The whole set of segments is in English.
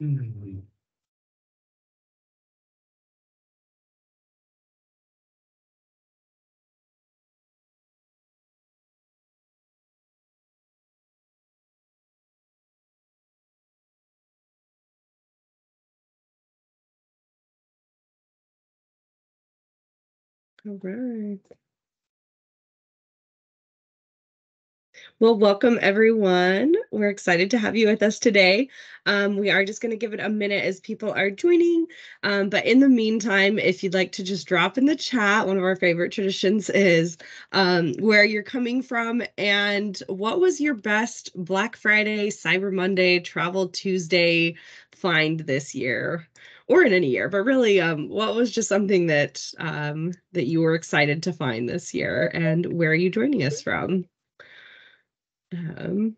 Hmm. All right. Well, welcome everyone. We're excited to have you with us today. Um, we are just going to give it a minute as people are joining. Um, but in the meantime, if you'd like to just drop in the chat, one of our favorite traditions is um, where you're coming from and what was your best Black Friday, Cyber Monday, Travel Tuesday find this year? or in any year, but really, um, what was just something that um, that you were excited to find this year, and where are you joining us from? Um,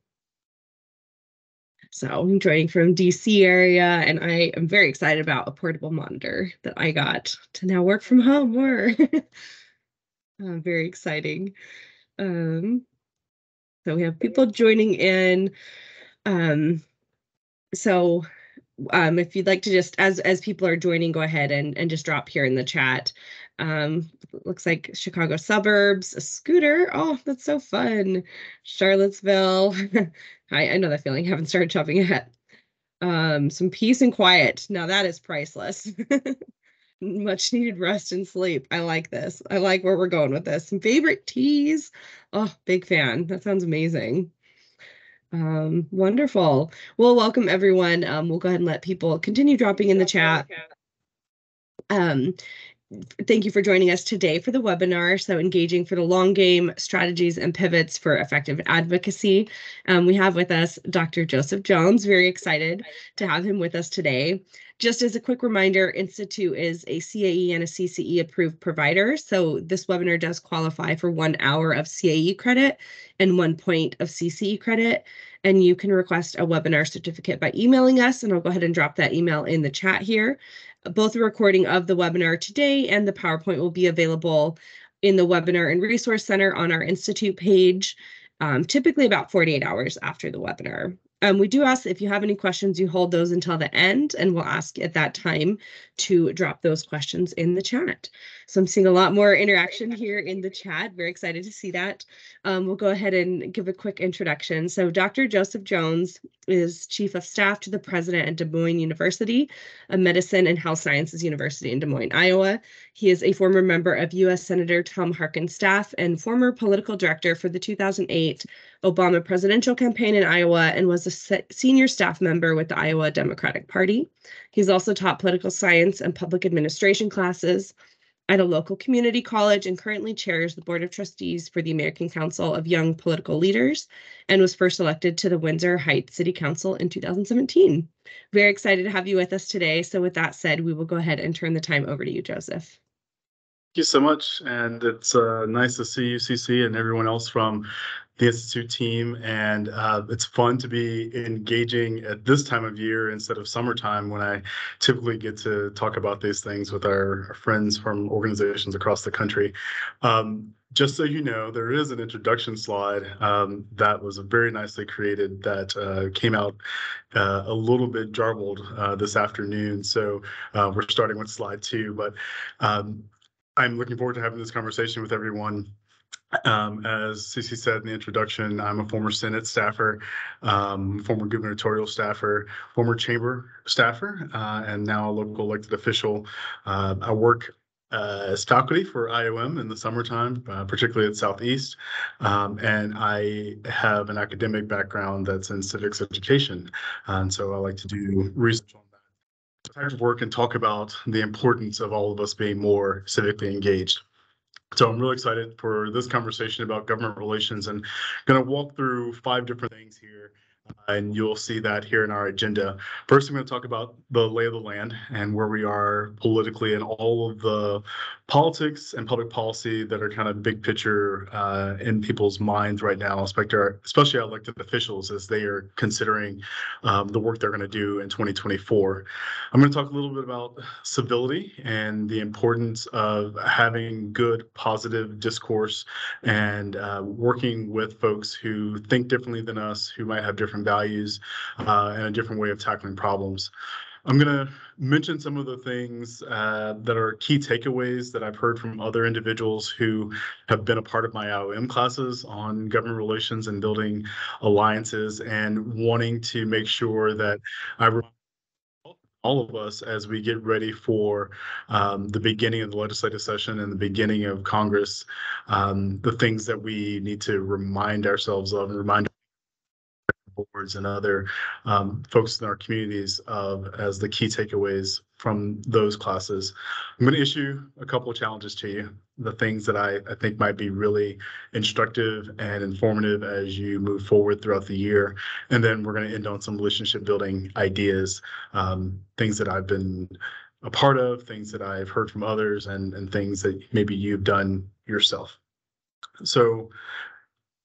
so I'm joining from DC area, and I am very excited about a portable monitor that I got to now work from home more. uh, very exciting. Um, so we have people joining in. Um, so um, if you'd like to just as as people are joining, go ahead and and just drop here in the chat. Um, looks like Chicago suburbs, a scooter. Oh, that's so fun. Charlottesville. I, I know that feeling. Haven't started shopping yet. Um, some peace and quiet. Now that is priceless. Much needed rest and sleep. I like this. I like where we're going with this. Some favorite teas. Oh, big fan. That sounds amazing. Um, wonderful. Well, welcome everyone. Um, we'll go ahead and let people continue dropping in the chat. Um, thank you for joining us today for the webinar. So engaging for the long game, strategies and pivots for effective advocacy. Um, we have with us Dr. Joseph Jones. Very excited to have him with us today. Just as a quick reminder, Institute is a CAE and a CCE approved provider. So this webinar does qualify for one hour of CAE credit and one point of CCE credit. And you can request a webinar certificate by emailing us, and I'll go ahead and drop that email in the chat here. Both the recording of the webinar today and the PowerPoint will be available in the Webinar and Resource Center on our Institute page, um, typically about 48 hours after the webinar. Um, we do ask if you have any questions, you hold those until the end, and we'll ask at that time to drop those questions in the chat. So I'm seeing a lot more interaction here in the chat. Very excited to see that. Um, we'll go ahead and give a quick introduction. So Dr. Joseph Jones is Chief of Staff to the President at Des Moines University, a medicine and health sciences university in Des Moines, Iowa. He is a former member of U.S. Senator Tom Harkin's staff and former political director for the 2008 Obama presidential campaign in Iowa and was a senior staff member with the Iowa Democratic Party. He's also taught political science and public administration classes at a local community college and currently chairs the Board of Trustees for the American Council of Young Political Leaders and was first elected to the Windsor Heights City Council in 2017. Very excited to have you with us today. So, with that said, we will go ahead and turn the time over to you, Joseph. Thank you so much. And it's uh, nice to see you, CC, and everyone else from the Institute team. And uh, it's fun to be engaging at this time of year instead of summertime when I typically get to talk about these things with our, our friends from organizations across the country. Um, just so you know, there is an introduction slide um, that was very nicely created that uh, came out uh, a little bit jarbled uh, this afternoon. So uh, we're starting with slide two, but um, I'm looking forward to having this conversation with everyone. Um, as CC said in the introduction, I'm a former Senate staffer, um, former gubernatorial staffer, former chamber staffer, uh, and now a local elected official. Uh, I work uh, as faculty for IOM in the summertime, uh, particularly at Southeast. Um, and I have an academic background that's in civics education. And so I like to do research on type of work and talk about the importance of all of us being more civically engaged. So I'm really excited for this conversation about government relations and going to walk through five different things here uh, and you'll see that here in our agenda. First, I'm going to talk about the lay of the land and where we are politically and all of the politics and public policy that are kind of big picture uh, in people's minds right now, especially elected officials as they are considering um, the work they're going to do in 2024. I'm going to talk a little bit about civility and the importance of having good, positive discourse and uh, working with folks who think differently than us, who might have different different values uh, and a different way of tackling problems. I'm going to mention some of the things uh, that are key takeaways that I've heard from other individuals who have been a part of my IOM classes on government relations and building alliances and wanting to make sure that I all of us as we get ready for um, the beginning of the legislative session and the beginning of Congress, um, the things that we need to remind ourselves of and remind boards and other um, folks in our communities of as the key takeaways from those classes. I'm going to issue a couple of challenges to you, the things that I, I think might be really instructive and informative as you move forward throughout the year. And then we're going to end on some relationship building ideas, um, things that I've been a part of, things that I've heard from others, and, and things that maybe you've done yourself. So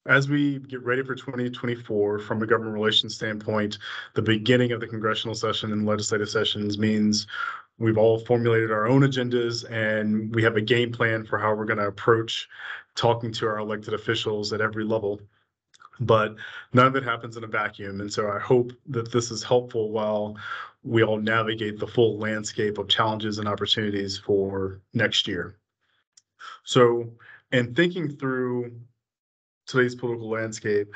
as we get ready for 2024 from a government relations standpoint, the beginning of the congressional session and legislative sessions means we've all formulated our own agendas and we have a game plan for how we're going to approach talking to our elected officials at every level. But none of it happens in a vacuum. And so I hope that this is helpful while we all navigate the full landscape of challenges and opportunities for next year. So, in thinking through today's political landscape,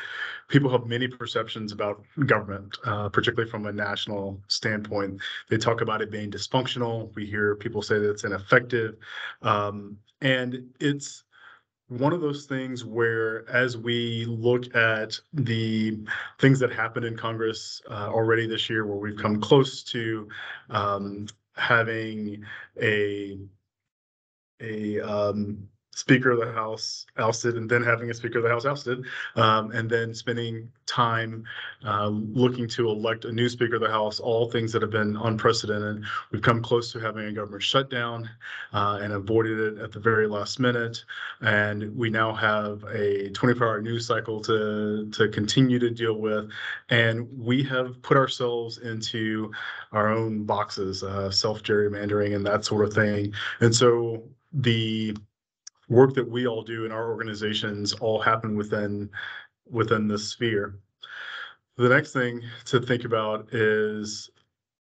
people have many perceptions about government, uh, particularly from a national standpoint. They talk about it being dysfunctional. We hear people say that it's ineffective. Um, and it's one of those things where, as we look at the things that happened in Congress uh, already this year, where we've come close to um, having a a um, Speaker of the House ousted, and then having a Speaker of the House ousted, um, and then spending time uh, looking to elect a new Speaker of the House, all things that have been unprecedented. We've come close to having a government shutdown uh, and avoided it at the very last minute. And we now have a 24 hour news cycle to, to continue to deal with. And we have put ourselves into our own boxes, uh, self gerrymandering and that sort of thing. And so the work that we all do in our organizations all happen within within this sphere. The next thing to think about is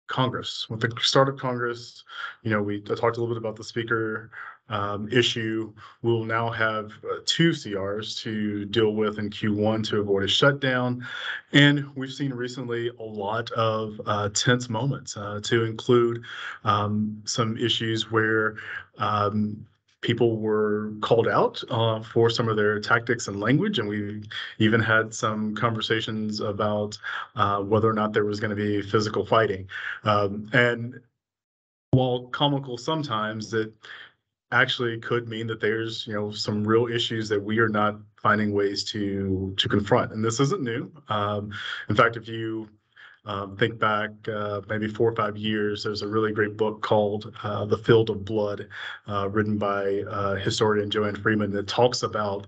Congress. With the start of Congress, you know, we talked a little bit about the speaker um, issue. We'll now have uh, two CRs to deal with in Q1 to avoid a shutdown. And we've seen recently a lot of uh, tense moments uh, to include um, some issues where um, people were called out uh, for some of their tactics and language, and we even had some conversations about uh, whether or not there was going to be physical fighting. Um, and while comical sometimes, it actually could mean that there's you know some real issues that we are not finding ways to to confront. And this isn't new. Um, in fact, if you um, think back uh, maybe four or five years, there's a really great book called uh, The Field of Blood, uh, written by uh, historian Joanne Freeman, that talks about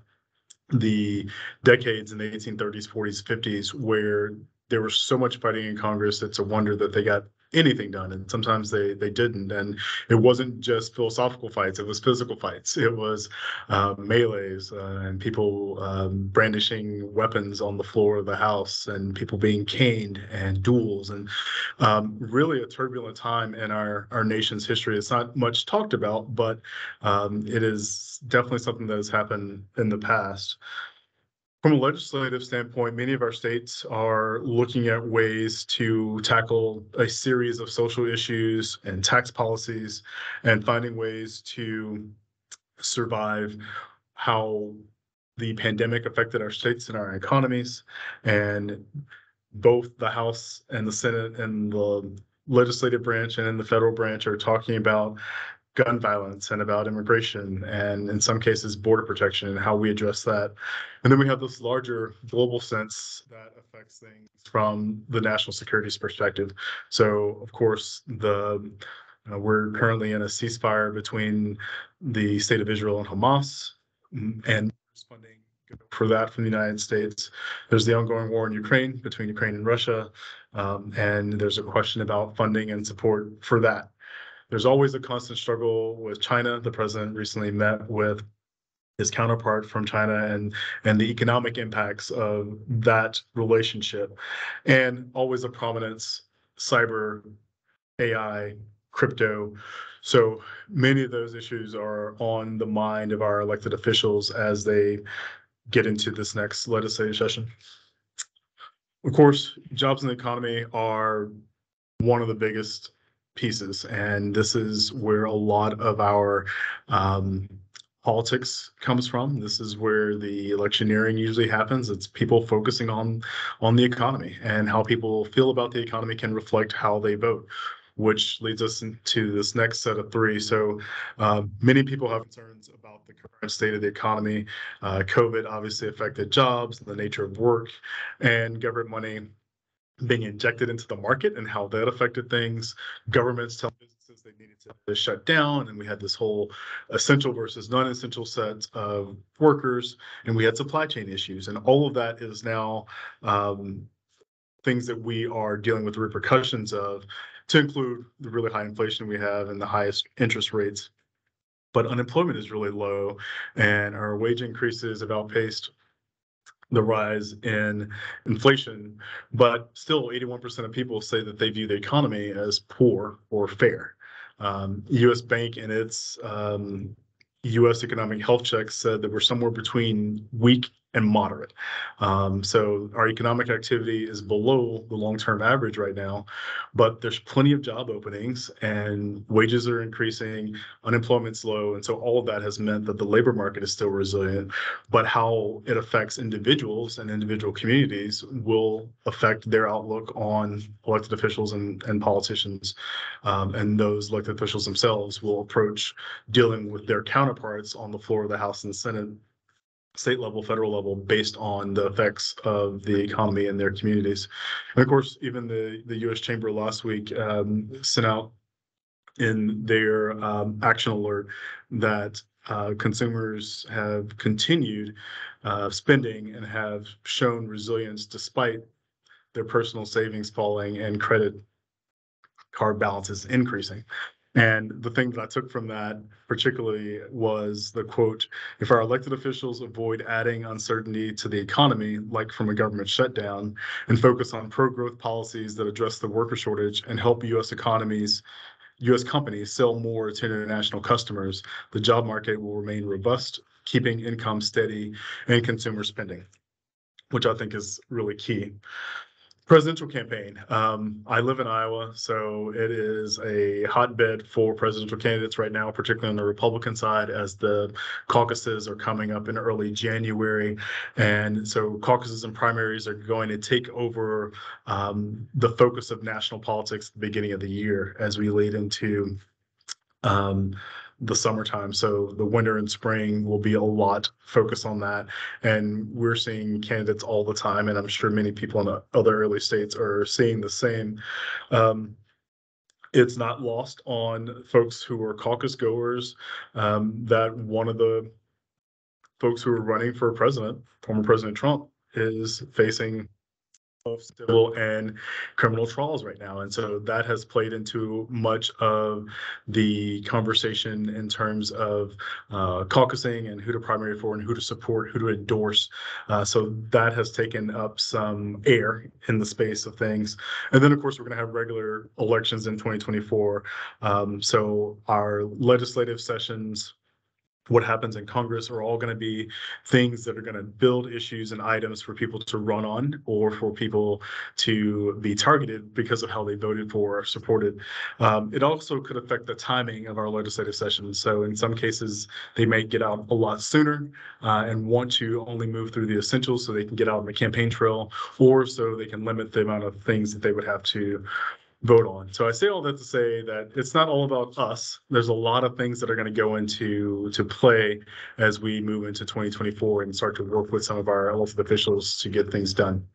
the decades in the 1830s, 40s, 50s, where there was so much fighting in Congress. It's a wonder that they got anything done and sometimes they they didn't. And it wasn't just philosophical fights it was physical fights. It was uh, melees uh, and people um, brandishing weapons on the floor of the house and people being caned and duels and um, really a turbulent time in our our nation's history. It's not much talked about but um, it is definitely something that has happened in the past from a legislative standpoint, many of our states are looking at ways to tackle a series of social issues and tax policies and finding ways to survive how the pandemic affected our states and our economies. And both the House and the Senate and the legislative branch and in the federal branch are talking about gun violence and about immigration and in some cases border protection and how we address that. And then we have this larger global sense that affects things from the national security's perspective. So of course the uh, we're currently in a ceasefire between the state of Israel and Hamas and funding for that from the United States. There's the ongoing war in Ukraine between Ukraine and Russia. Um, and there's a question about funding and support for that there's always a constant struggle with China. The president recently met with his counterpart from China and and the economic impacts of that relationship, and always a prominence cyber, AI, crypto. So many of those issues are on the mind of our elected officials as they get into this next legislative session. Of course, jobs in the economy are one of the biggest pieces, and this is where a lot of our um, politics comes from. This is where the electioneering usually happens. It's people focusing on on the economy and how people feel about the economy can reflect how they vote which leads us into this next set of three. So uh, many people have concerns about the current state of the economy. Uh, COVID obviously affected jobs, the nature of work, and government money being injected into the market and how that affected things. Governments tell businesses they needed to shut down, and we had this whole essential versus non-essential set of workers, and we had supply chain issues, and all of that is now um, things that we are dealing with the repercussions of to include the really high inflation we have and the highest interest rates. But unemployment is really low, and our wage increases have outpaced the rise in inflation. But still, 81% of people say that they view the economy as poor or fair. Um, U.S. Bank and its um, U.S. economic health check said that we're somewhere between weak and moderate. Um, so our economic activity is below the long-term average right now, but there's plenty of job openings and wages are increasing, unemployment's low, and so all of that has meant that the labor market is still resilient. But how it affects individuals and individual communities will affect their outlook on elected officials and, and politicians. Um, and those elected officials themselves will approach dealing with their counterparts on the floor of the House and Senate state level, federal level, based on the effects of the economy in their communities. And of course, even the, the U.S. Chamber last week um, sent out in their um, action alert that uh, consumers have continued uh, spending and have shown resilience despite their personal savings falling and credit card balances increasing. And the thing that I took from that particularly was the quote If our elected officials avoid adding uncertainty to the economy, like from a government shutdown, and focus on pro growth policies that address the worker shortage and help U.S. economies, U.S. companies sell more to international customers, the job market will remain robust, keeping income steady and consumer spending, which I think is really key presidential campaign. Um, I live in Iowa, so it is a hotbed for presidential candidates right now, particularly on the Republican side, as the caucuses are coming up in early January. And so caucuses and primaries are going to take over um, the focus of national politics at the beginning of the year as we lead into um, the summertime. So the winter and spring will be a lot focused on that. And we're seeing candidates all the time. And I'm sure many people in other early states are seeing the same. Um, it's not lost on folks who are caucus goers um, that one of the folks who are running for president, former President Trump, is facing of civil and criminal trials right now. And so that has played into much of the conversation in terms of uh, caucusing and who to primary for and who to support, who to endorse. Uh, so that has taken up some air in the space of things. And then, of course, we're going to have regular elections in 2024. Um, so our legislative sessions what happens in Congress are all going to be things that are going to build issues and items for people to run on or for people to be targeted because of how they voted for or supported. Um, it also could affect the timing of our legislative sessions. So in some cases, they may get out a lot sooner uh, and want to only move through the essentials so they can get out on the campaign trail or so they can limit the amount of things that they would have to vote on. So I say all that to say that it's not all about us. There's a lot of things that are going to go into to play as we move into 2024 and start to work with some of our elected officials to get things done.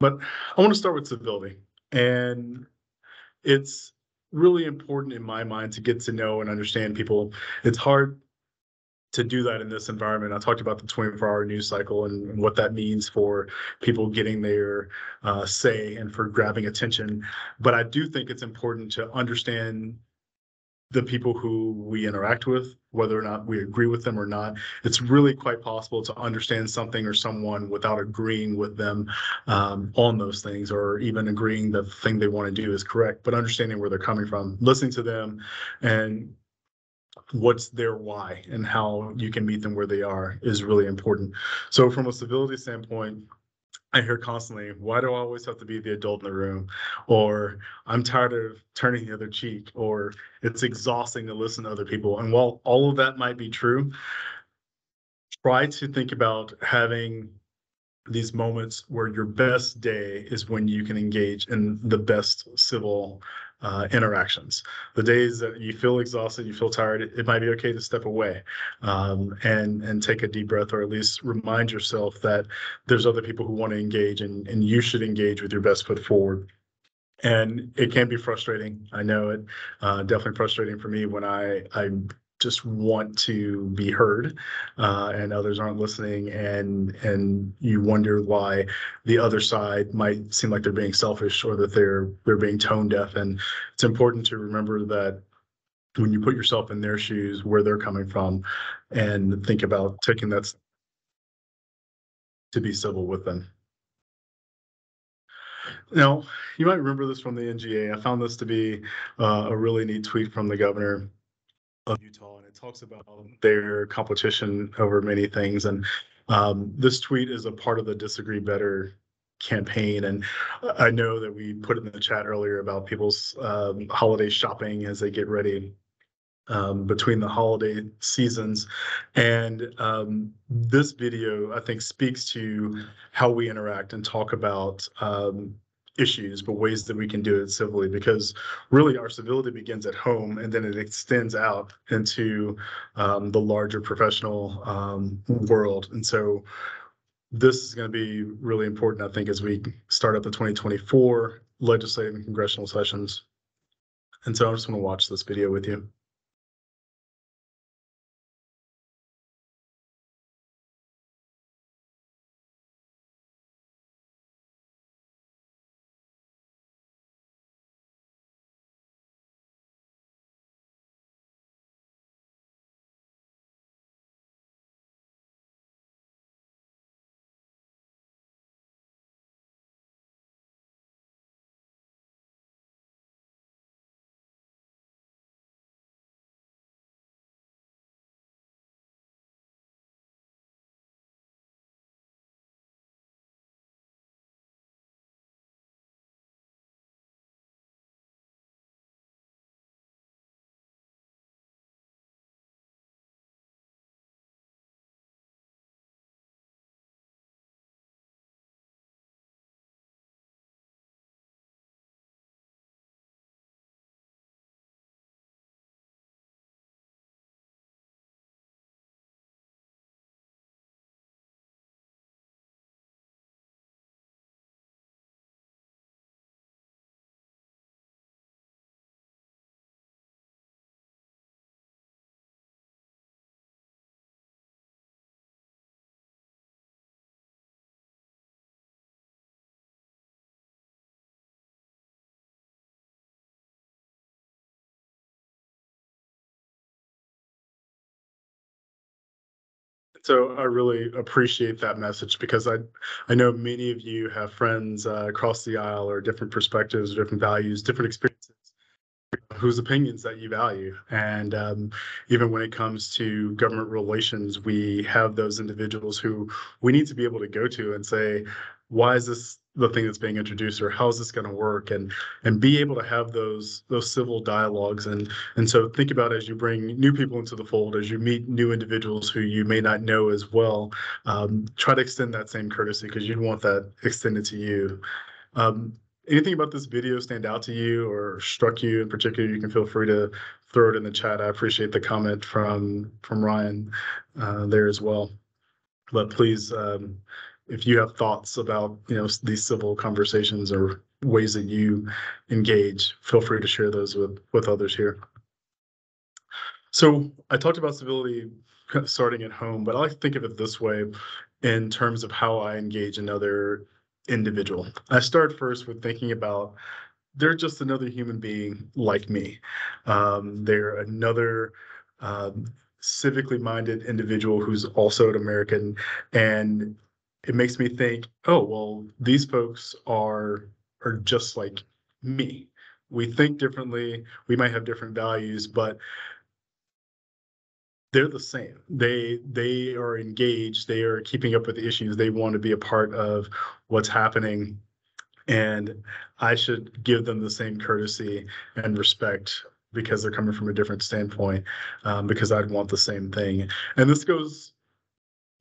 But I want to start with civility. And it's really important in my mind to get to know and understand people. It's hard to do that in this environment. I talked about the 24 hour news cycle and, what that means for people getting their uh, say and for grabbing attention. But I do think it's important to understand the people who we interact with, whether or not we agree with them or not. It's really quite possible to understand something or someone without agreeing with them um, on those things or even agreeing that the thing they want to do is correct, but understanding where they're coming from, listening to them and what's their why and how you can meet them where they are is really important. So from a civility standpoint, I hear constantly, why do I always have to be the adult in the room? Or I'm tired of turning the other cheek, or it's exhausting to listen to other people. And while all of that might be true, try to think about having these moments where your best day is when you can engage in the best civil uh, interactions. The days that you feel exhausted, you feel tired, it, it might be okay to step away um, and and take a deep breath, or at least remind yourself that there's other people who want to engage, and and you should engage with your best foot forward. And it can be frustrating. I know it. Uh, definitely frustrating for me when I I just want to be heard uh, and others aren't listening and and you wonder why the other side might seem like they're being selfish or that they're they're being tone deaf. And it's important to remember that when you put yourself in their shoes where they're coming from and think about taking that to be civil with them. Now you might remember this from the NGA i found this to be uh, a really neat tweet from the governor of Utah, and it talks about their competition over many things. And um, this tweet is a part of the Disagree Better campaign. And I know that we put in the chat earlier about people's um, holiday shopping as they get ready um, between the holiday seasons. And um, this video, I think, speaks to how we interact and talk about um, issues, but ways that we can do it civilly because really our civility begins at home and then it extends out into um, the larger professional um, world. And so this is going to be really important, I think, as we start up the 2024 legislative and congressional sessions. And so I just want to watch this video with you. So I really appreciate that message because I I know many of you have friends uh, across the aisle or different perspectives, or different values, different experiences whose opinions that you value. And um, even when it comes to government relations, we have those individuals who we need to be able to go to and say, why is this the thing that's being introduced or how is this going to work and and be able to have those those civil dialogues. And and so think about as you bring new people into the fold as you meet new individuals who you may not know as well um, try to extend that same courtesy because you'd want that extended to you. Um, anything about this video stand out to you or struck you in particular? You can feel free to throw it in the chat. I appreciate the comment from from ryan uh, there as well. But please um, if you have thoughts about you know these civil conversations or ways that you engage, feel free to share those with with others here. So I talked about civility starting at home, but I like to think of it this way in terms of how I engage another individual. I start first with thinking about they're just another human being like me. Um, they're another um, civically minded individual who's also an American. And it makes me think, oh, well, these folks are are just like me. We think differently, we might have different values, but they're the same. They they are engaged, they are keeping up with the issues, they want to be a part of what's happening. And I should give them the same courtesy and respect because they're coming from a different standpoint, um, because I'd want the same thing. And this goes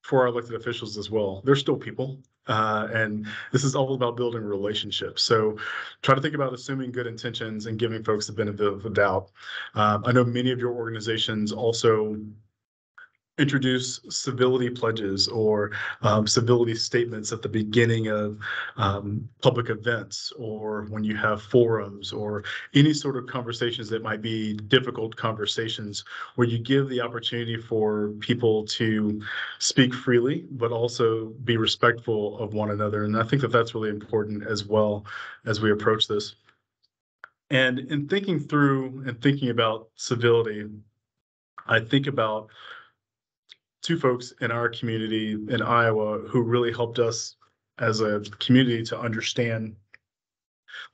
for our elected officials as well. They're still people. Uh, and this is all about building relationships. So try to think about assuming good intentions and giving folks the benefit of the doubt. Um, I know many of your organizations also introduce civility pledges or um, civility statements at the beginning of um, public events or when you have forums or any sort of conversations that might be difficult conversations where you give the opportunity for people to speak freely but also be respectful of one another. And i think that that's really important as well as we approach this. And in thinking through and thinking about civility i think about two folks in our community in Iowa who really helped us as a community to understand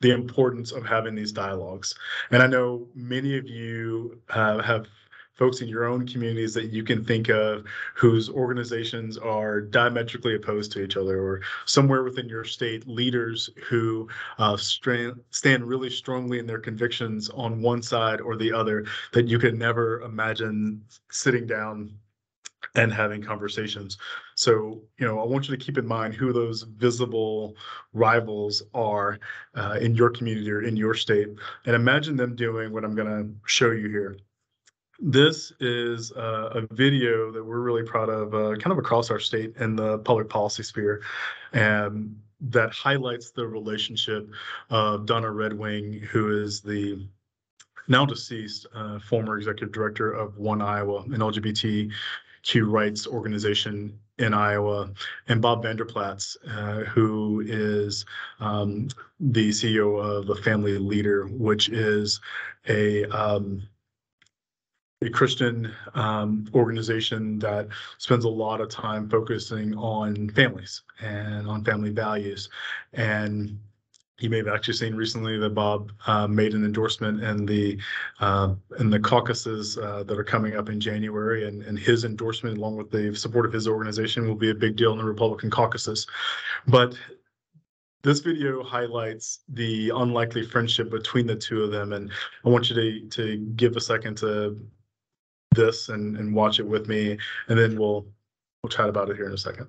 the importance of having these dialogues. And I know many of you uh, have folks in your own communities that you can think of whose organizations are diametrically opposed to each other, or somewhere within your state, leaders who uh, stand really strongly in their convictions on one side or the other that you could never imagine sitting down and having conversations. So, you know, I want you to keep in mind who those visible rivals are uh, in your community or in your state, and imagine them doing what I'm going to show you here. This is uh, a video that we're really proud of, uh, kind of across our state in the public policy sphere, and that highlights the relationship of Donna Redwing, who is the now deceased uh, former executive director of One Iowa, an LGBT Q rights organization in Iowa, and Bob Vander Plaats, uh, who is um, the CEO of the Family Leader, which is a um, a Christian um, organization that spends a lot of time focusing on families and on family values. And you may have actually seen recently that Bob uh, made an endorsement in the uh, in the caucuses uh, that are coming up in January, and, and his endorsement, along with the support of his organization, will be a big deal in the Republican caucuses. But this video highlights the unlikely friendship between the two of them, and I want you to to give a second to this and and watch it with me, and then we'll we'll chat about it here in a second.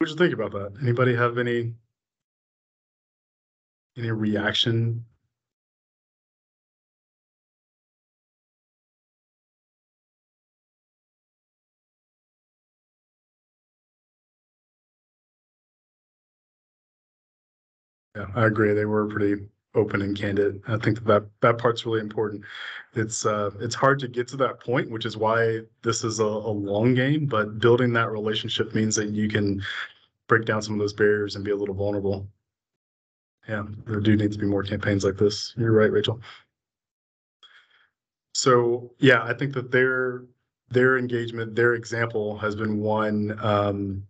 What'd you think about that? Anybody have any any reaction? Yeah, I agree. They were pretty open and candid. I think that that that part's really important. It's uh, it's hard to get to that point, which is why this is a, a long game. But building that relationship means that you can break down some of those barriers and be a little vulnerable. Yeah, there do need to be more campaigns like this. You're right, Rachel. So yeah, I think that their their engagement, their example has been one um,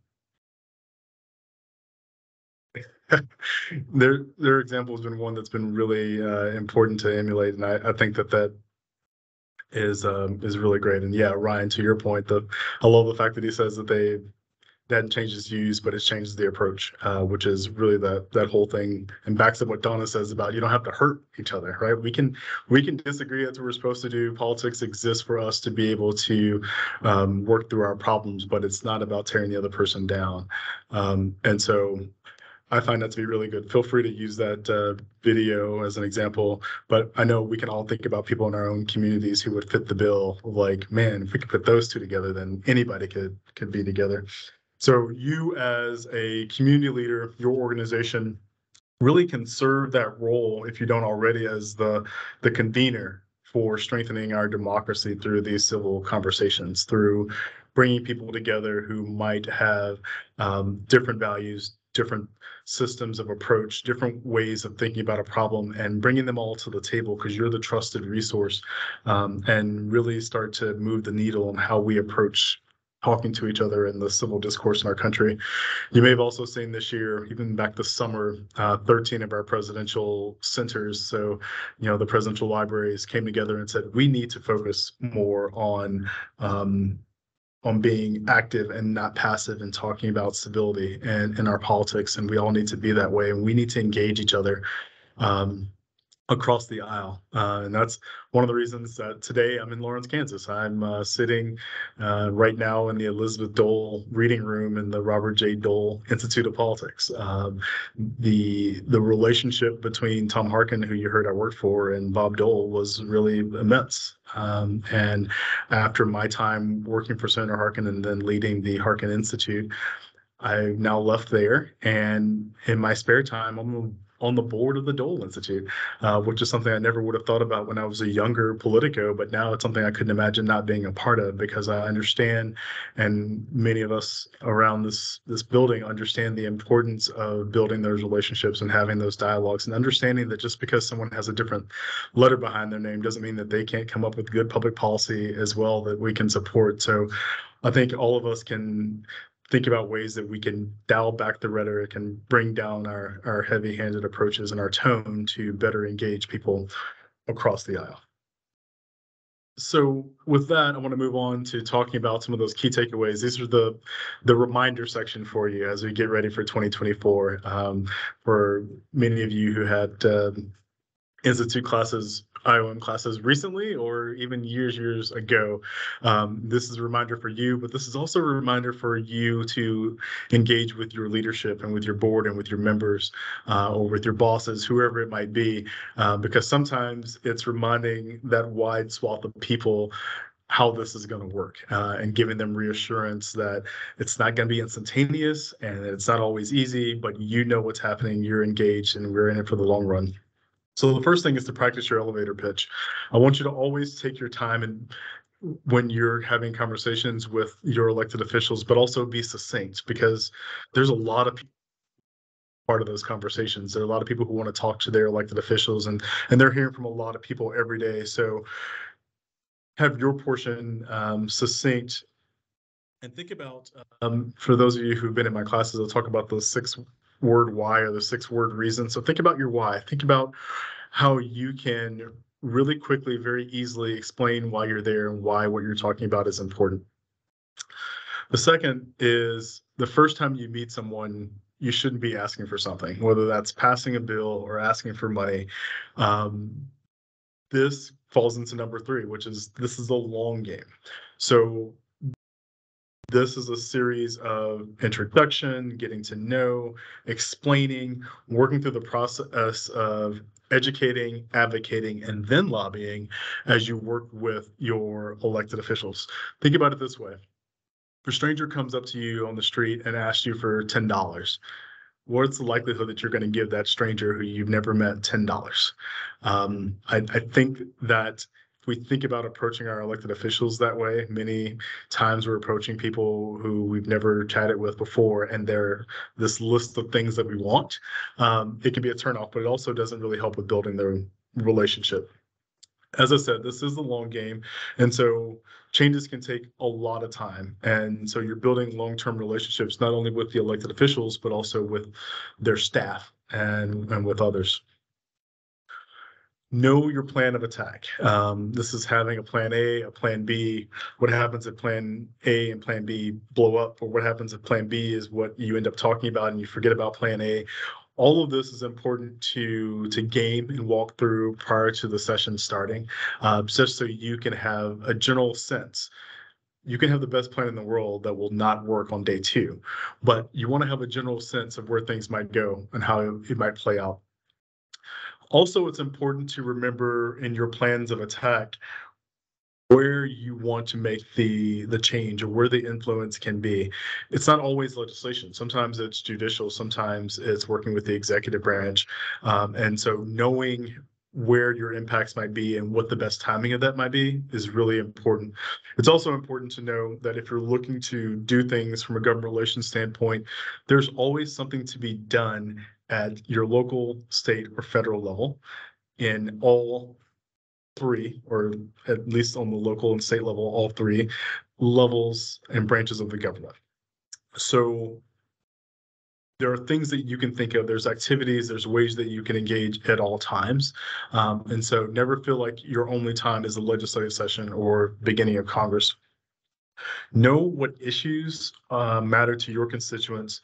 their their example has been one that's been really uh, important to emulate, and I, I think that that is um, is really great. And yeah, Ryan, to your point, the I love the fact that he says that they hadn't changed his views, but it changes the approach, uh, which is really that that whole thing and backs up what Donna says about you don't have to hurt each other, right? We can we can disagree. That's what we're supposed to do. Politics exists for us to be able to um, work through our problems, but it's not about tearing the other person down. Um, and so I find that to be really good. Feel free to use that uh, video as an example, but I know we can all think about people in our own communities who would fit the bill. Like, man, if we could put those two together, then anybody could could be together. So you as a community leader, your organization really can serve that role if you don't already as the the convener for strengthening our democracy through these civil conversations, through bringing people together who might have um, different values, different systems of approach, different ways of thinking about a problem, and bringing them all to the table because you're the trusted resource, um, and really start to move the needle on how we approach talking to each other in the civil discourse in our country. You may have also seen this year, even back this summer, uh, 13 of our presidential centers, so you know the presidential libraries came together and said we need to focus more on um, on being active and not passive and talking about civility and in our politics. And we all need to be that way. And we need to engage each other um, across the aisle. Uh, and that's one of the reasons that today I'm in Lawrence, Kansas. I'm uh, sitting uh, right now in the Elizabeth Dole reading room in the Robert J. Dole Institute of Politics. Um, the the relationship between Tom Harkin, who you heard I worked for, and Bob Dole was really immense. Um, and after my time working for Senator Harkin and then leading the Harkin Institute, I've now left there, and in my spare time, I'm on the board of the Dole Institute, uh, which is something I never would have thought about when I was a younger Politico, but now it's something I couldn't imagine not being a part of because I understand, and many of us around this this building understand the importance of building those relationships and having those dialogues and understanding that just because someone has a different letter behind their name doesn't mean that they can't come up with good public policy as well that we can support. So I think all of us can think about ways that we can dial back the rhetoric and bring down our, our heavy handed approaches and our tone to better engage people across the aisle. So with that, I want to move on to talking about some of those key takeaways. These are the the reminder section for you as we get ready for 2024. Um, for many of you who had uh, institute classes IOM classes recently or even years, years ago. Um, this is a reminder for you, but this is also a reminder for you to engage with your leadership and with your board and with your members uh, or with your bosses, whoever it might be, uh, because sometimes it's reminding that wide swath of people how this is going to work uh, and giving them reassurance that it's not going to be instantaneous and it's not always easy, but you know what's happening, you're engaged, and we're in it for the long run. So the first thing is to practice your elevator pitch. I want you to always take your time and when you're having conversations with your elected officials, but also be succinct because there's a lot of people part of those conversations. There are a lot of people who want to talk to their elected officials and and they're hearing from a lot of people every day. So have your portion um, succinct and think about um, for those of you who've been in my classes, I'll talk about those six word why or the six word reason. So think about your why. Think about how you can really quickly, very easily explain why you're there and why what you're talking about is important. The second is the first time you meet someone, you shouldn't be asking for something, whether that's passing a bill or asking for money. Um, this falls into number three, which is this is a long game. So This is a series of introduction, getting to know, explaining, working through the process of educating, advocating, and then lobbying as you work with your elected officials. Think about it this way. If a stranger comes up to you on the street and asks you for $10, what's the likelihood that you're going to give that stranger who you've never met $10? Um, I, I think that we think about approaching our elected officials that way, many times we're approaching people who we've never chatted with before, and they're this list of things that we want. Um, it can be a turnoff, but it also doesn't really help with building their relationship. As I said, this is a long game, and so changes can take a lot of time. And so you're building long-term relationships not only with the elected officials, but also with their staff and, and with others know your plan of attack. Um, this is having a plan A, a plan B. What happens if plan A and plan B blow up, or what happens if plan B is what you end up talking about and you forget about plan A? All of this is important to to game and walk through prior to the session starting, uh, just so you can have a general sense you can have the best plan in the world that will not work on day two, but you want to have a general sense of where things might go and how it might play out. Also, it's important to remember in your plans of attack where you want to make the the change or where the influence can be. It's not always legislation. Sometimes it's judicial. Sometimes it's working with the executive branch. Um, and so knowing where your impacts might be and what the best timing of that might be is really important. It's also important to know that if you're looking to do things from a government relations standpoint, there's always something to be done at your local, state, or federal level in all three, or at least on the local and state level, all three levels and branches of the government. So there are things that you can think of. There's activities, there's ways that you can engage at all times. Um, and so never feel like your only time is the legislative session or beginning of Congress. Know what issues uh, matter to your constituents.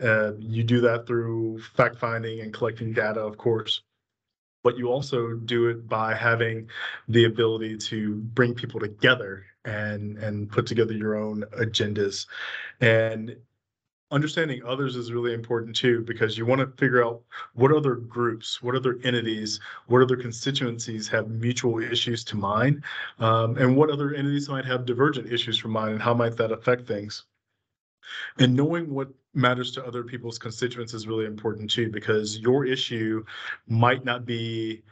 You do that through fact finding and collecting data, of course, but you also do it by having the ability to bring people together and and put together your own agendas. And understanding others is really important too because you want to figure out what other groups what other entities what other constituencies have mutual issues to mine um, and what other entities might have divergent issues from mine and how might that affect things and knowing what matters to other people's constituents is really important too because your issue might not be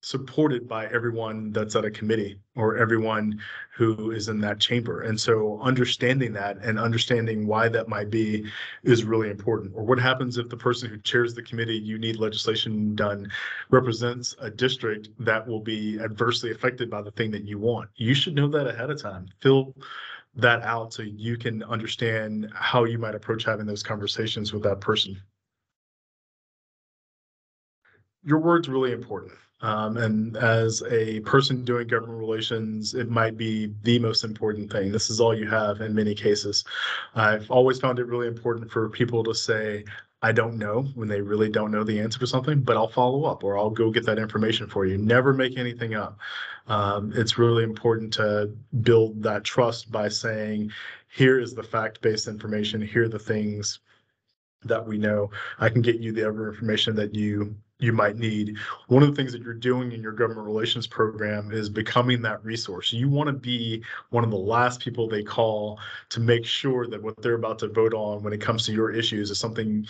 supported by everyone that's at a committee or everyone who is in that chamber. And so understanding that and understanding why that might be is really important. Or what happens if the person who chairs the committee you need legislation done represents a district that will be adversely affected by the thing that you want. You should know that ahead of time. Fill that out so you can understand how you might approach having those conversations with that person. Your word's really important. Um, and as a person doing government relations, it might be the most important thing. This is all you have in many cases. I've always found it really important for people to say, I don't know when they really don't know the answer to something, but I'll follow up or I'll go get that information for you. Never make anything up. Um, it's really important to build that trust by saying, here is the fact based information, here are the things that we know. I can get you the other information that you you might need. One of the things that you're doing in your government relations program is becoming that resource. You want to be one of the last people they call to make sure that what they're about to vote on when it comes to your issues is something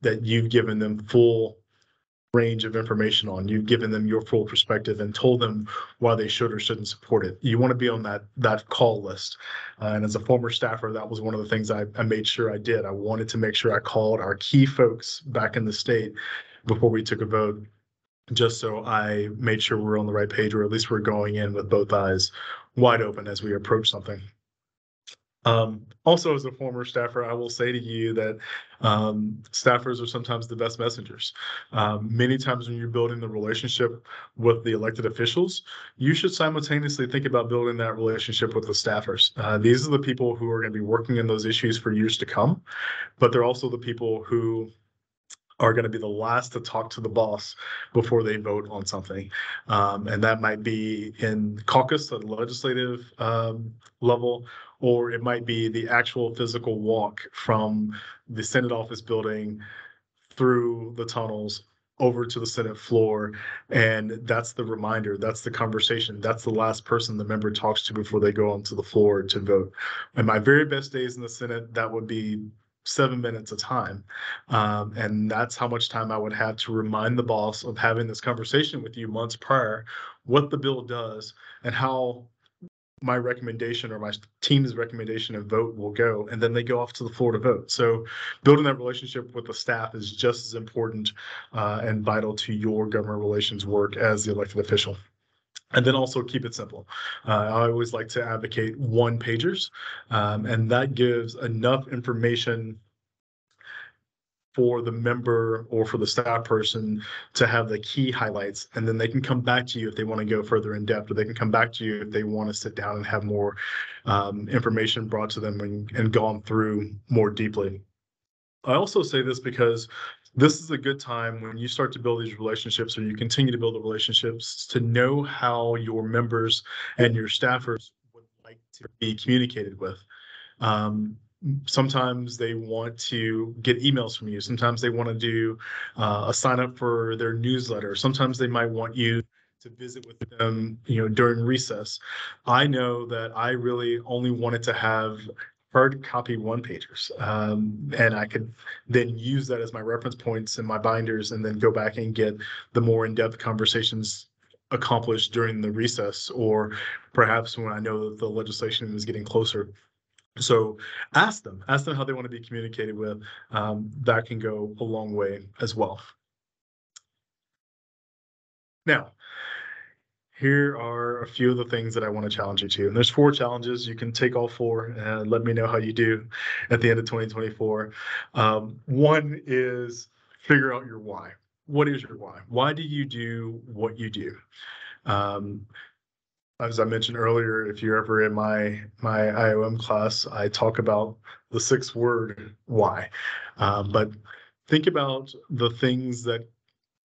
that you've given them full range of information on. You've given them your full perspective and told them why they should or shouldn't support it. You want to be on that that call list. Uh, and as a former staffer, that was one of the things I, I made sure I did. I wanted to make sure I called our key folks back in the state before we took a vote, just so I made sure we're on the right page, or at least we're going in with both eyes wide open as we approach something. Um, also, as a former staffer, I will say to you that um, staffers are sometimes the best messengers. Um, many times when you're building the relationship with the elected officials, you should simultaneously think about building that relationship with the staffers. Uh, these are the people who are going to be working in those issues for years to come, but they're also the people who are going to be the last to talk to the boss before they vote on something. Um, and that might be in caucus at the legislative um, level, or it might be the actual physical walk from the Senate office building through the tunnels over to the Senate floor. And that's the reminder, that's the conversation, that's the last person the member talks to before they go onto the floor to vote. In my very best days in the Senate, that would be seven minutes of time. Um, and that's how much time I would have to remind the boss of having this conversation with you months prior, what the bill does and how my recommendation or my team's recommendation and vote will go, and then they go off to the floor to vote. So, building that relationship with the staff is just as important uh, and vital to your government relations work as the elected official. And then also keep it simple. Uh, I always like to advocate one pagers, um, and that gives enough information for the member or for the staff person to have the key highlights and then they can come back to you if they want to go further in depth or they can come back to you if they want to sit down and have more um, information brought to them and, and gone through more deeply i also say this because this is a good time when you start to build these relationships or you continue to build the relationships to know how your members and your staffers would like to be communicated with. Um, sometimes they want to get emails from you. Sometimes they want to do uh, a sign up for their newsletter. Sometimes they might want you to visit with them you know during recess. I know that i really only wanted to have hard copy one pagers um, and i could then use that as my reference points in my binders and then go back and get the more in-depth conversations accomplished during the recess or perhaps when i know that the legislation is getting closer so ask them, ask them how they want to be communicated with. Um, that can go a long way as well. Now, here are a few of the things that I want to challenge you to. And there's four challenges. You can take all four and let me know how you do at the end of 2024. Um, one is figure out your why. What is your why? Why do you do what you do? Um, as I mentioned earlier, if you're ever in my my IOM class, I talk about the six word why. Um, but think about the things that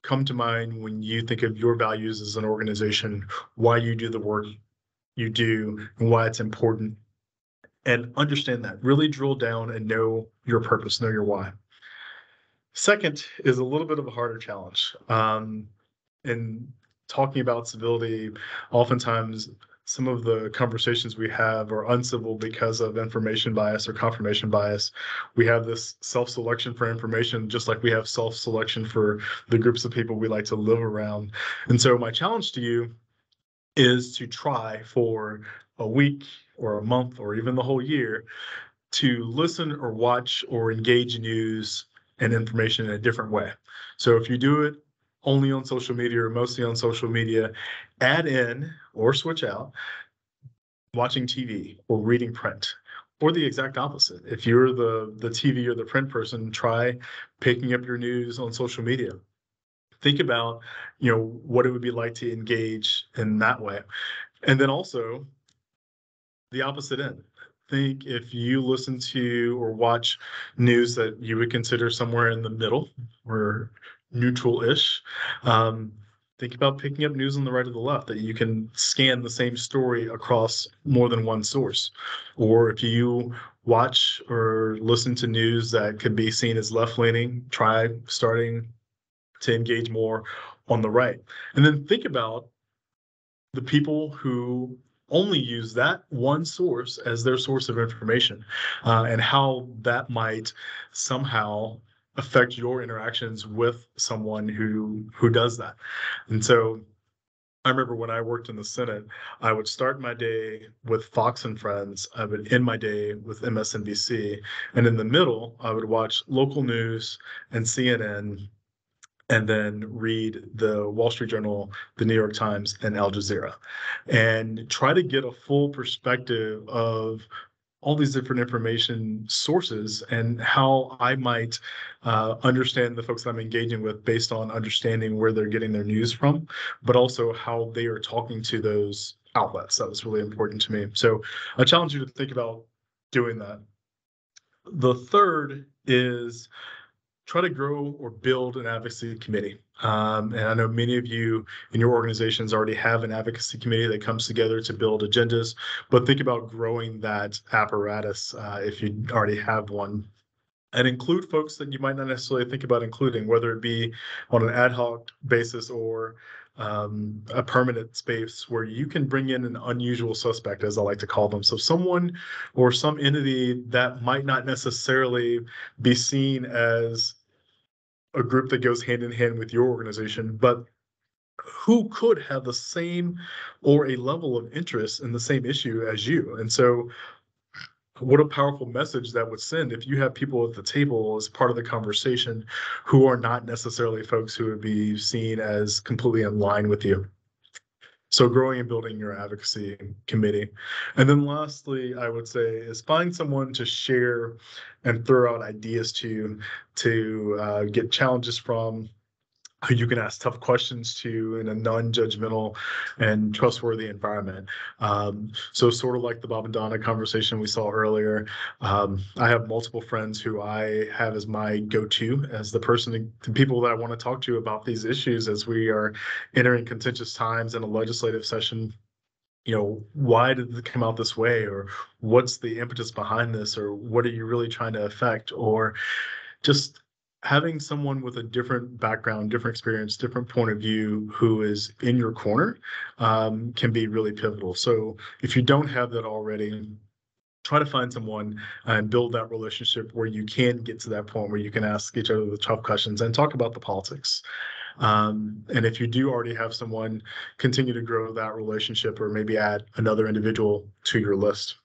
come to mind when you think of your values as an organization, why you do the work you do, and why it's important. And understand that. Really drill down and know your purpose, know your why. Second is a little bit of a harder challenge. Um, and talking about civility, oftentimes some of the conversations we have are uncivil because of information bias or confirmation bias. We have this self selection for information, just like we have self selection for the groups of people we like to live around. And so, my challenge to you is to try for a week or a month or even the whole year to listen or watch or engage news and information in a different way. So, if you do it only on social media or mostly on social media, add in or switch out watching TV or reading print or the exact opposite. If you're the the TV or the print person, try picking up your news on social media. Think about, you know, what it would be like to engage in that way. And then also the opposite end. Think if you listen to or watch news that you would consider somewhere in the middle or neutral-ish. Um, think about picking up news on the right or the left that you can scan the same story across more than one source. Or if you watch or listen to news that could be seen as left leaning, try starting to engage more on the right. And then think about the people who only use that one source as their source of information uh, and how that might somehow affect your interactions with someone who who does that. And so I remember when I worked in the Senate, I would start my day with Fox and Friends. I would end my day with MSNBC. And in the middle, I would watch local news and CNN and then read the Wall Street Journal, the New York Times, and Al Jazeera, and try to get a full perspective of all these different information sources and how I might uh, understand the folks that I'm engaging with based on understanding where they're getting their news from, but also how they are talking to those outlets. That was really important to me. So I challenge you to think about doing that. The third is try to grow or build an advocacy committee. Um, and I know many of you in your organizations already have an advocacy committee that comes together to build agendas, but think about growing that apparatus uh, if you already have one. And include folks that you might not necessarily think about including, whether it be on an ad hoc basis or um, a permanent space where you can bring in an unusual suspect, as I like to call them. So, someone or some entity that might not necessarily be seen as a group that goes hand in hand with your organization, but who could have the same or a level of interest in the same issue as you. And so, what a powerful message that would send if you have people at the table as part of the conversation who are not necessarily folks who would be seen as completely in line with you. So growing and building your advocacy committee. And then lastly, I would say is find someone to share and throw out ideas to, to uh, get challenges from, who you can ask tough questions to in a non-judgmental and trustworthy environment. Um, so sort of like the Bob and Donna conversation we saw earlier, um, I have multiple friends who I have as my go-to as the person, the people that I want to talk to about these issues as we are entering contentious times in a legislative session. You know why did it come out this way? Or what's the impetus behind this? Or what are you really trying to affect? Or just having someone with a different background, different experience, different point of view who is in your corner um, can be really pivotal. So if you don't have that already, try to find someone and build that relationship where you can get to that point where you can ask each other the tough questions and talk about the politics. Um, and if you do already have someone, continue to grow that relationship or maybe add another individual to your list.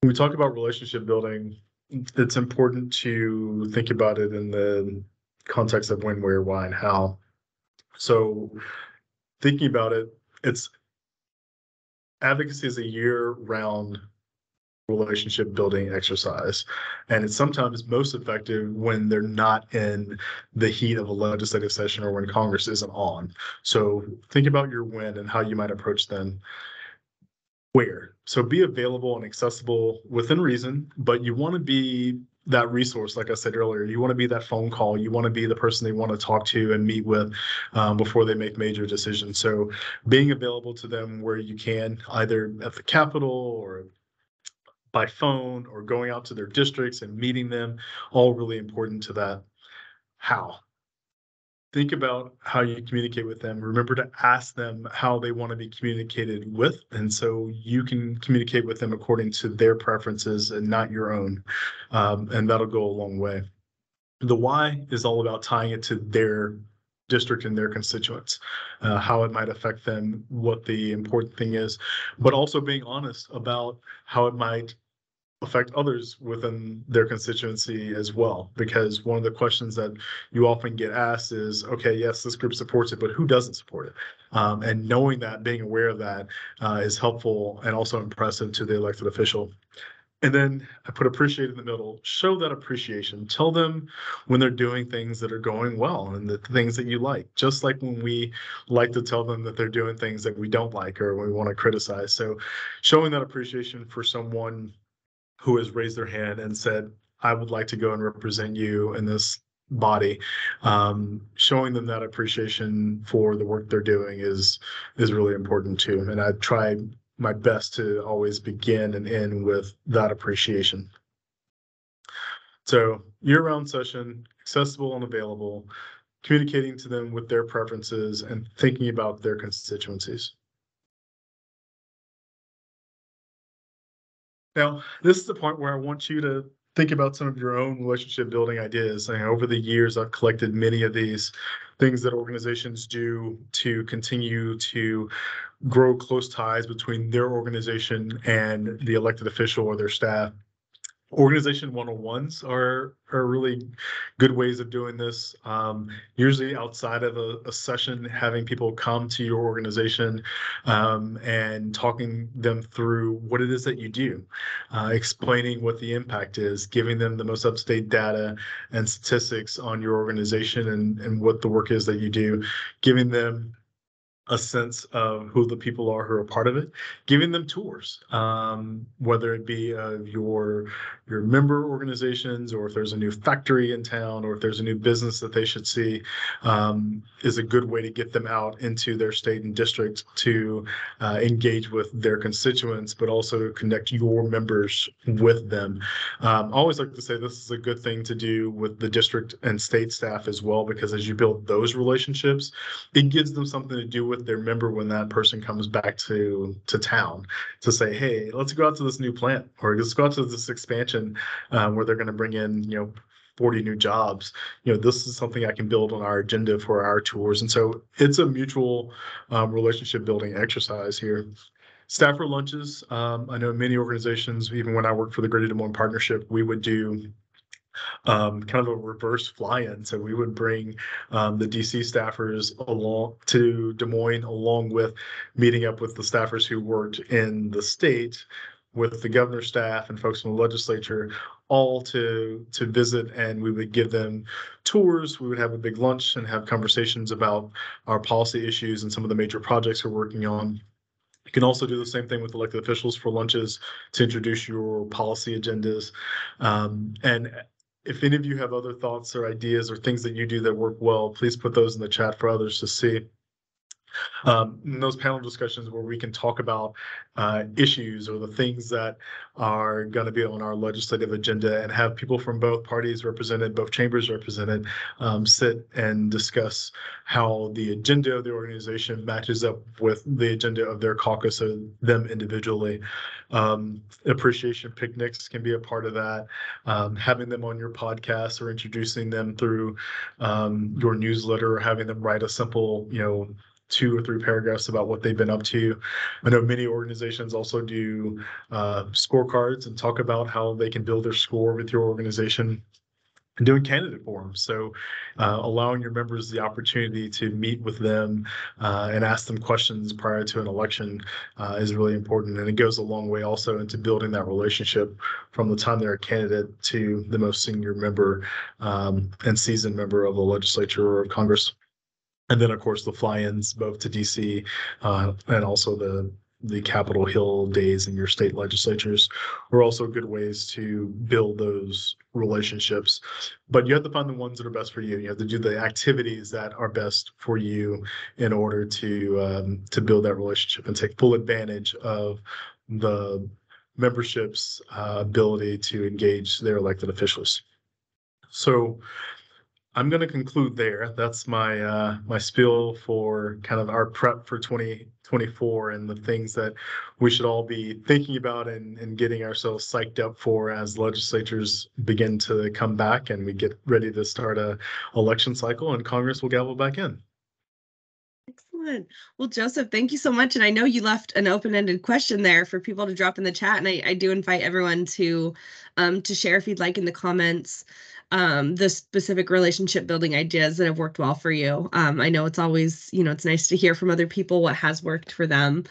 When we talk about relationship building, it's important to think about it in the context of when, where, why, and how. So thinking about it, it's advocacy is a year-round relationship building exercise. And it's sometimes most effective when they're not in the heat of a legislative session or when Congress isn't on. So think about your win and how you might approach them where. So be available and accessible within reason, but you want to be that resource, like I said earlier. You want to be that phone call. You want to be the person they want to talk to and meet with um, before they make major decisions. So being available to them where you can, either at the Capitol or by phone or going out to their districts and meeting them, all really important to that. How? Think about how you communicate with them. Remember to ask them how they want to be communicated with. And so you can communicate with them according to their preferences and not your own. Um, and that'll go a long way. The why is all about tying it to their district and their constituents, uh, how it might affect them, what the important thing is, but also being honest about how it might affect others within their constituency as well. Because one of the questions that you often get asked is, okay, yes, this group supports it, but who doesn't support it? Um, and knowing that, being aware of that, uh, is helpful and also impressive to the elected official. And then I put appreciate in the middle, show that appreciation. Tell them when they're doing things that are going well and the things that you like, just like when we like to tell them that they're doing things that we don't like or we want to criticize. So showing that appreciation for someone who has raised their hand and said, I would like to go and represent you in this body. Um, showing them that appreciation for the work they're doing is is really important too. And i try my best to always begin and end with that appreciation. So year-round session accessible and available communicating to them with their preferences and thinking about their constituencies Now, this is the point where I want you to think about some of your own relationship building ideas. And over the years, I've collected many of these things that organizations do to continue to grow close ties between their organization and the elected official or their staff organization one-on-ones are are really good ways of doing this. Um, usually outside of a, a, session having people come to your organization um, and talking them through what it is that you do uh, explaining what the impact is giving them the most up-to-date data and statistics on your organization and, and what the work is that you do giving them a sense of who the people are who are part of it, giving them tours, um, whether it be of your your member organizations or if there's a new factory in town or if there's a new business that they should see, um, is a good way to get them out into their state and district to uh, engage with their constituents, but also connect your members with them. Um, I always like to say this is a good thing to do with the district and state staff as well, because as you build those relationships, it gives them something to do with their member when that person comes back to to town to say, hey, let's go out to this new plant or let's go out to this expansion um, where they're going to bring in, you know, 40 new jobs. You know this is something i can build on our agenda for our tours. And so it's a mutual um, relationship building exercise here. Staffer lunches um, i know many organizations even when i worked for the greater des moines partnership we would do um, kind of a reverse fly-in. So we would bring um, the DC staffers along to Des Moines, along with meeting up with the staffers who worked in the state with the governor's staff and folks from the legislature all to to visit and we would give them tours. We would have a big lunch and have conversations about our policy issues and some of the major projects we're working on. You can also do the same thing with elected officials for lunches to introduce your policy agendas. Um, and if any of you have other thoughts or ideas or things that you do that work well, please put those in the chat for others to see um, those panel discussions where we can talk about uh, issues or the things that are going to be on our legislative agenda and have people from both parties represented, both chambers represented, um, sit and discuss how the agenda of the organization matches up with the agenda of their caucus or them individually. Um, appreciation picnics can be a part of that. Um, having them on your podcast or introducing them through um, your newsletter or having them write a simple, you know, two or three paragraphs about what they've been up to. I know many organizations also do uh, scorecards and talk about how they can build their score with your organization doing candidate forums. So, uh, allowing your members the opportunity to meet with them uh, and ask them questions prior to an election uh, is really important. And it goes a long way also into building that relationship from the time they're a candidate to the most senior member um, and seasoned member of the legislature or of Congress and then of course the fly-ins both to DC uh, and also the the Capitol Hill days in your state legislatures are also good ways to build those relationships. But you have to find the ones that are best for you. You have to do the activities that are best for you in order to um, to build that relationship and take full advantage of the membership's uh, ability to engage their elected officials. So I'm going to conclude there. That's my uh, my spiel for kind of our prep for 2024 and the things that we should all be thinking about and, and getting ourselves psyched up for as legislatures begin to come back and we get ready to start a election cycle and Congress will gavel back in. Excellent. Well, Joseph, thank you so much. And I know you left an open-ended question there for people to drop in the chat, and I, I do invite everyone to um, to share if you'd like in the comments um, the specific relationship building ideas that have worked well for you. Um, I know it's always, you know, it's nice to hear from other people what has worked for them.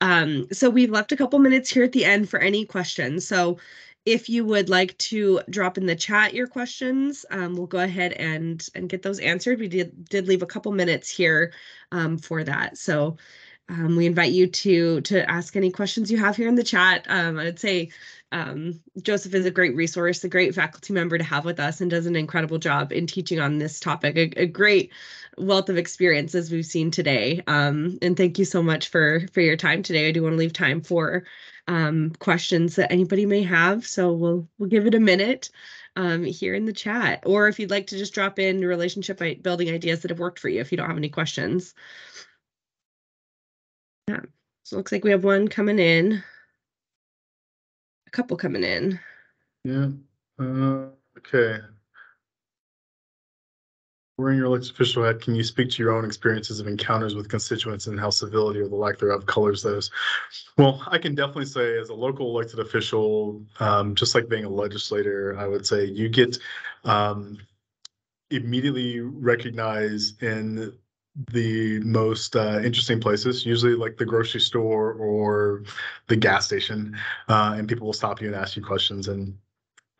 Um, so we've left a couple minutes here at the end for any questions. So if you would like to drop in the chat your questions, um, we'll go ahead and and get those answered. We did did leave a couple minutes here um, for that. So um, we invite you to to ask any questions you have here in the chat. Um, I'd say um, Joseph is a great resource, a great faculty member to have with us, and does an incredible job in teaching on this topic. A, a great wealth of experience as we've seen today. Um, and thank you so much for for your time today. I do want to leave time for um, questions that anybody may have, so we'll we'll give it a minute um, here in the chat, or if you'd like to just drop in relationship building ideas that have worked for you. If you don't have any questions. Yeah. So it looks like we have one coming in A couple coming in. Yeah. Uh, okay. Wearing your elected official hat, can you speak to your own experiences of encounters with constituents and how civility or the lack thereof colors those? Well, I can definitely say, as a local elected official, um, just like being a legislator, I would say you get um, immediately recognized in the most uh, interesting places, usually like the grocery store or the gas station, uh, and people will stop you and ask you questions. And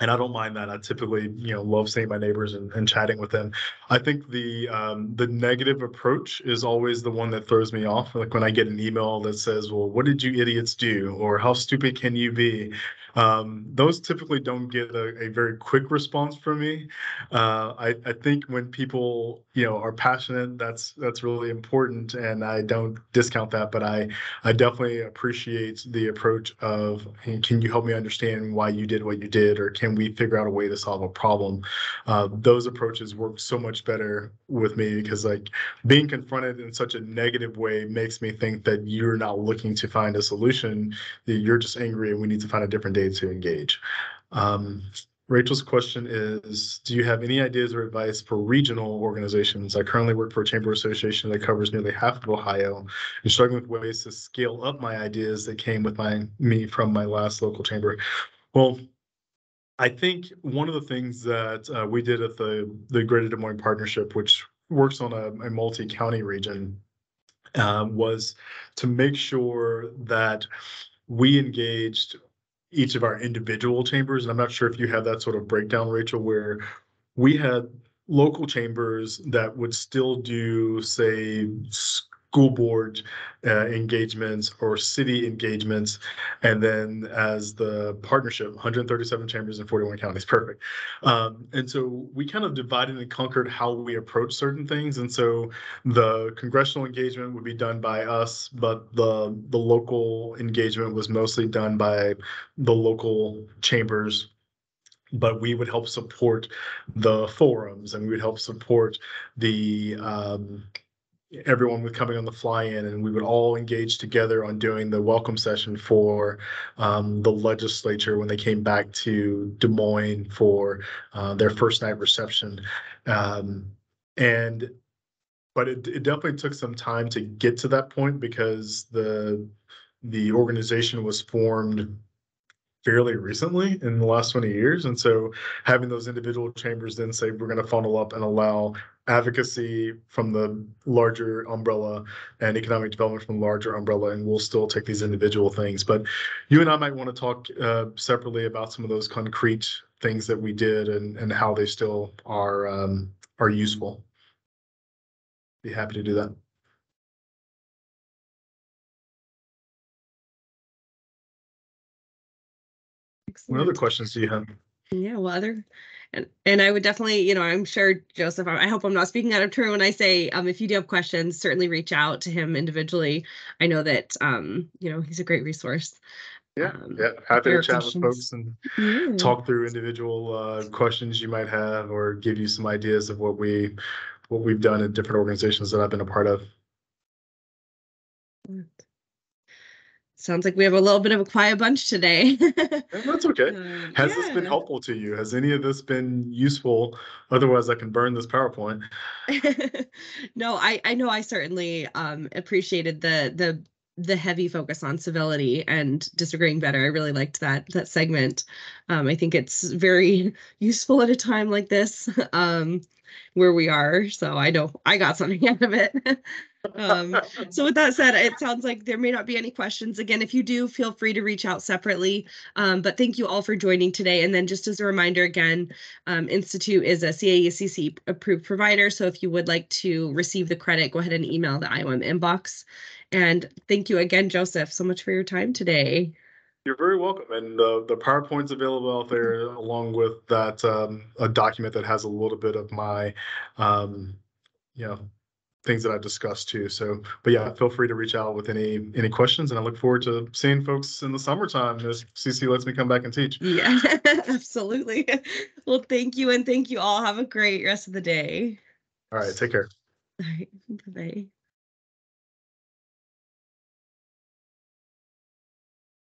and I don't mind that. I typically, you know, love seeing my neighbors and, and chatting with them. I think the um, the negative approach is always the one that throws me off. Like when I get an email that says, "Well, what did you idiots do?" or "How stupid can you be?" Um, those typically don't get a, a, very quick response from me. Uh, I, I, think when people, you know, are passionate, that's that's really important, and I don't discount that. But I I definitely appreciate the approach of, hey, can you help me understand why you did what you did, or can we figure out a way to solve a problem? Uh, those approaches work so much better with me because like being confronted in such a negative way makes me think that you're not looking to find a solution. That you're just angry, and we need to find a different to engage. Um, Rachel's question is, do you have any ideas or advice for regional organizations? I currently work for a chamber association that covers nearly half of Ohio and struggling with ways to scale up my ideas that came with my me from my last local chamber. Well, I think one of the things that uh, we did at the the Greater Des Moines Partnership, which works on a, a multi-county region, uh, was to make sure that we engaged each of our individual chambers. And I'm not sure if you have that sort of breakdown, Rachel, where we had local chambers that would still do, say, school board uh, engagements or city engagements. And then as the partnership, 137 chambers in 41 counties, perfect. Um, and so we kind of divided and conquered how we approach certain things. And so the congressional engagement would be done by us, but the, the local engagement was mostly done by the local chambers but we would help support the forums and we would help support the um, everyone was coming on the fly in and we would all engage together on doing the welcome session for um, the legislature when they came back to Des Moines for uh, their first night reception. Um, and but it, it definitely took some time to get to that point because the the organization was formed fairly recently in the last 20 years. And so having those individual chambers then say, we're going to funnel up and allow advocacy from the larger umbrella and economic development from the larger umbrella, and we'll still take these individual things. But you and I might want to talk uh, separately about some of those concrete things that we did and, and how they still are um, are useful. Be happy to do that. What other questions do you have? Yeah, well, other and and I would definitely, you know, I'm sure Joseph. I hope I'm not speaking out of turn when I say, um, if you do have questions, certainly reach out to him individually. I know that, um, you know, he's a great resource. Yeah, um, yeah, happy to chat questions. with folks and yeah. talk through individual uh, questions you might have, or give you some ideas of what we what we've done in different organizations that I've been a part of. Sounds like we have a little bit of a quiet bunch today. That's okay. Has yeah. this been helpful to you? Has any of this been useful? Otherwise, I can burn this PowerPoint. no, I I know I certainly um, appreciated the the the heavy focus on civility and disagreeing better. I really liked that that segment. Um, I think it's very useful at a time like this um, where we are. So I know I got something out of it um, so with that said, it sounds like there may not be any questions. Again, if you do, feel free to reach out separately. Um, but thank you all for joining today. And then just as a reminder, again, um, Institute is a CAUCC approved provider. So if you would like to receive the credit, go ahead and email the IOM inbox. And thank you again, Joseph, so much for your time today. You're very welcome. And uh, the PowerPoint's available out there along with that um, a document that has a little bit of my, um, you know, things that I've discussed too. So, but yeah, feel free to reach out with any any questions, and I look forward to seeing folks in the summertime as CC lets me come back and teach. Yeah, absolutely. Well, thank you, and thank you all. Have a great rest of the day. All right, take care. All right, bye.